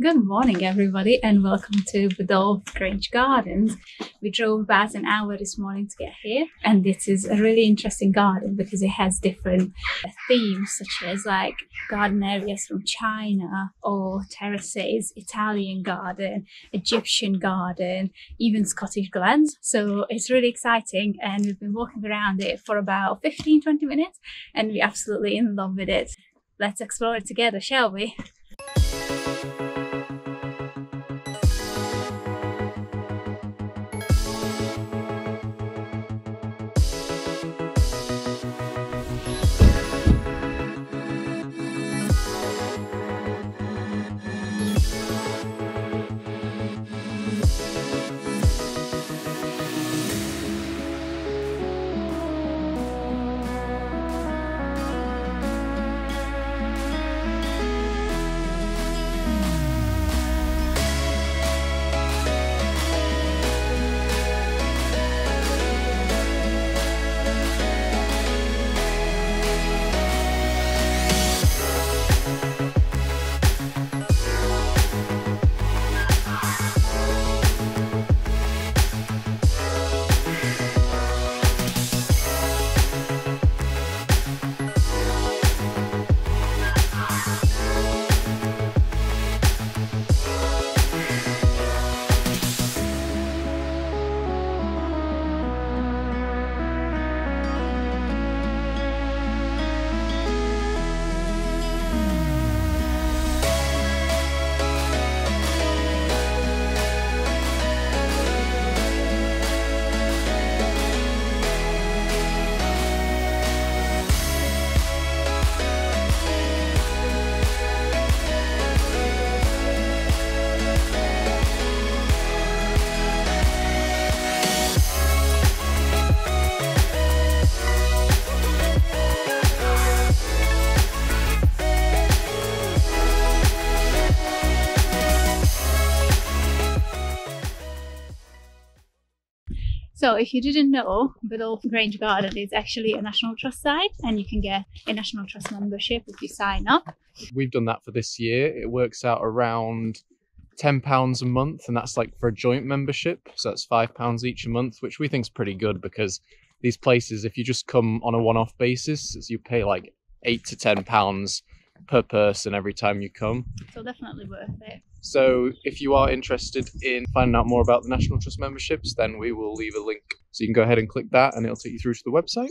Good morning, everybody, and welcome to Biddulph Grange Gardens. We drove about an hour this morning to get here, and this is a really interesting garden because it has different themes, such as like garden areas from China or terraces, Italian garden, Egyptian garden, even Scottish glens. So it's really exciting, and we've been walking around it for about 15 20 minutes, and we're absolutely in love with it. Let's explore it together, shall we? So if you didn't know, Biddulph Grange Garden is actually a National Trust site and you can get a National Trust membership if you sign up. We've done that for this year. It works out around £10 a month and that's like for a joint membership. So that's £5 each a month, which we think is pretty good because these places, if you just come on a one-off basis, you pay like eight to £10 per person every time you come. So definitely worth it. So if you are interested in finding out more about the National Trust memberships, then we will leave a link. So you can go ahead and click that and it'll take you through to the website.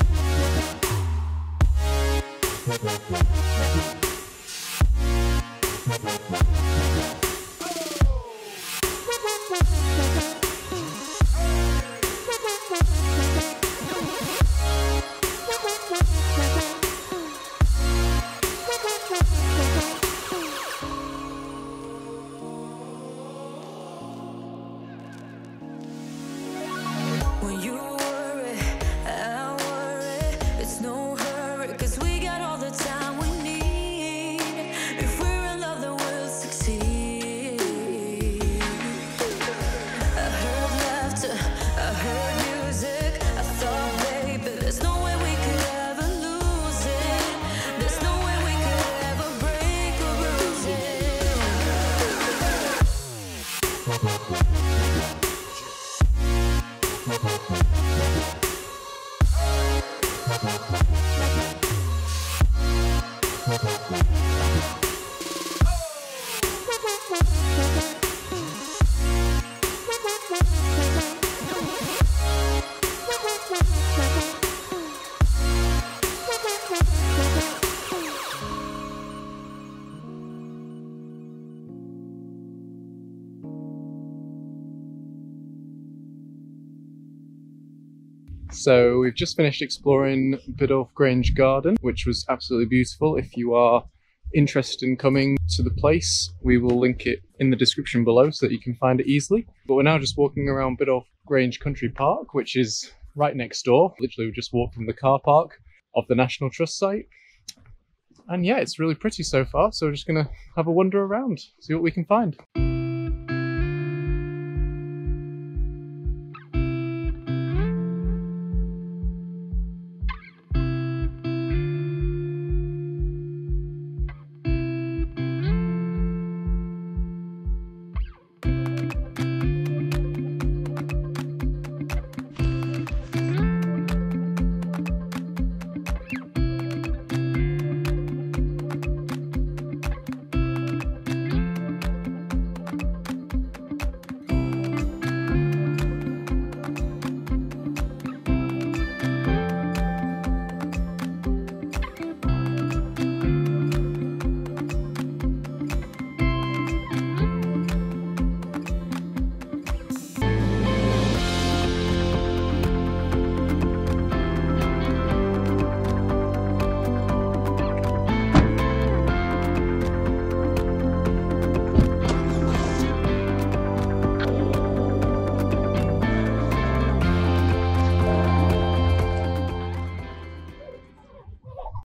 So we've just finished exploring Biddulph Grange Garden, which was absolutely beautiful. If you are interested in coming to the place, we will link it in the description below so that you can find it easily. But we're now just walking around Biddulph Grange Country Park, which is right next door. Literally, we just walked from the car park of the National Trust site. And yeah, it's really pretty so far. So we're just gonna have a wander around, see what we can find.